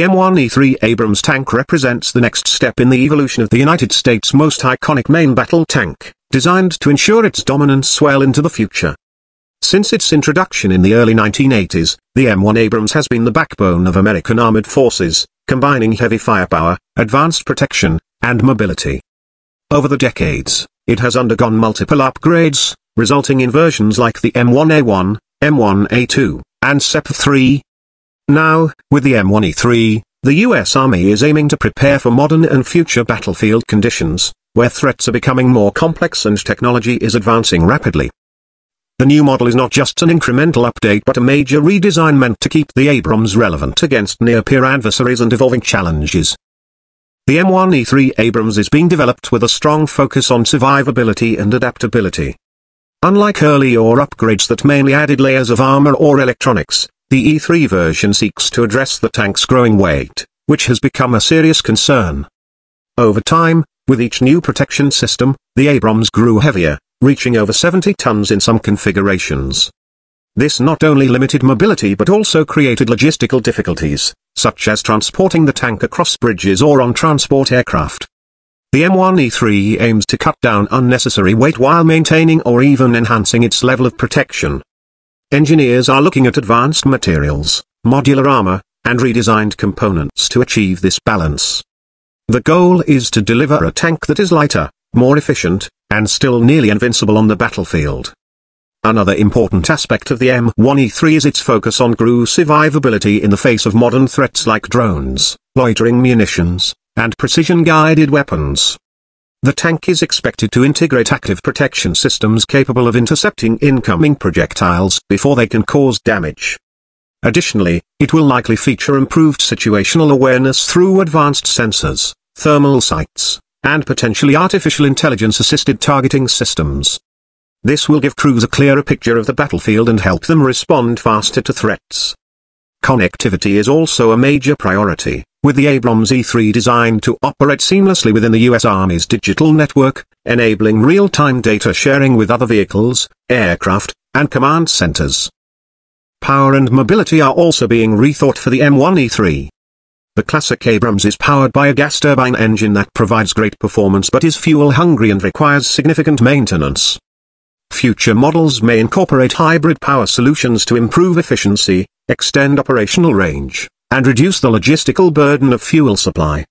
M1E3 Abrams tank represents the next step in the evolution of the United States' most iconic main battle tank, designed to ensure its dominance well into the future. Since its introduction in the early 1980s, the M1 Abrams has been the backbone of American armored forces, combining heavy firepower, advanced protection, and mobility. Over the decades, it has undergone multiple upgrades, resulting in versions like the M1A1, M1A2, and SEP3. Now, with the M1E3, the US Army is aiming to prepare for modern and future battlefield conditions, where threats are becoming more complex and technology is advancing rapidly. The new model is not just an incremental update but a major redesign meant to keep the Abrams relevant against near-peer adversaries and evolving challenges. The M1E3 Abrams is being developed with a strong focus on survivability and adaptability. Unlike earlier upgrades that mainly added layers of armor or electronics, the E3 version seeks to address the tank's growing weight, which has become a serious concern. Over time, with each new protection system, the Abrams grew heavier, reaching over 70 tons in some configurations. This not only limited mobility but also created logistical difficulties, such as transporting the tank across bridges or on transport aircraft. The M1E3 aims to cut down unnecessary weight while maintaining or even enhancing its level of protection. Engineers are looking at advanced materials, modular armor, and redesigned components to achieve this balance. The goal is to deliver a tank that is lighter, more efficient, and still nearly invincible on the battlefield. Another important aspect of the M1E3 is its focus on crew survivability in the face of modern threats like drones, loitering munitions, and precision-guided weapons. The tank is expected to integrate active protection systems capable of intercepting incoming projectiles before they can cause damage. Additionally, it will likely feature improved situational awareness through advanced sensors, thermal sights, and potentially artificial intelligence-assisted targeting systems. This will give crews a clearer picture of the battlefield and help them respond faster to threats. Connectivity is also a major priority, with the Abrams E3 designed to operate seamlessly within the U.S. Army's digital network, enabling real-time data sharing with other vehicles, aircraft, and command centers. Power and mobility are also being rethought for the M1E3. The classic Abrams is powered by a gas turbine engine that provides great performance but is fuel-hungry and requires significant maintenance. Future models may incorporate hybrid power solutions to improve efficiency, extend operational range, and reduce the logistical burden of fuel supply.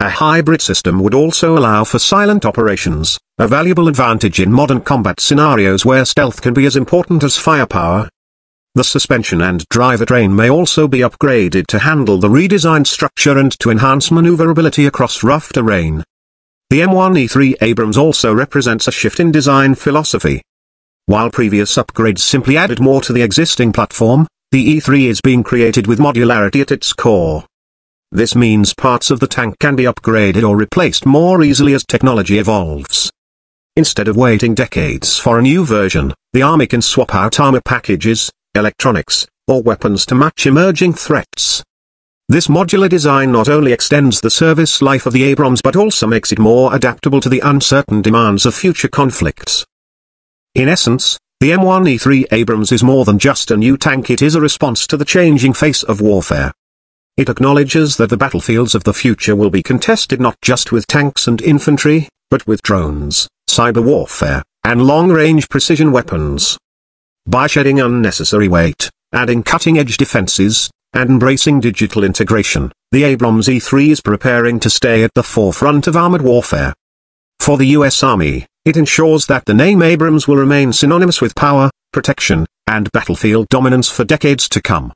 A hybrid system would also allow for silent operations, a valuable advantage in modern combat scenarios where stealth can be as important as firepower, the suspension and drivetrain may also be upgraded to handle the redesigned structure and to enhance maneuverability across rough terrain. The M1E3 Abrams also represents a shift in design philosophy. While previous upgrades simply added more to the existing platform, the E3 is being created with modularity at its core. This means parts of the tank can be upgraded or replaced more easily as technology evolves. Instead of waiting decades for a new version, the Army can swap out armor packages, electronics, or weapons to match emerging threats. This modular design not only extends the service life of the Abrams but also makes it more adaptable to the uncertain demands of future conflicts. In essence, the M1E3 Abrams is more than just a new tank it is a response to the changing face of warfare. It acknowledges that the battlefields of the future will be contested not just with tanks and infantry, but with drones, cyber warfare, and long-range precision weapons. By shedding unnecessary weight, adding cutting-edge defenses, and embracing digital integration, the Abrams E3 is preparing to stay at the forefront of armored warfare. For the US Army, it ensures that the name Abrams will remain synonymous with power, protection, and battlefield dominance for decades to come.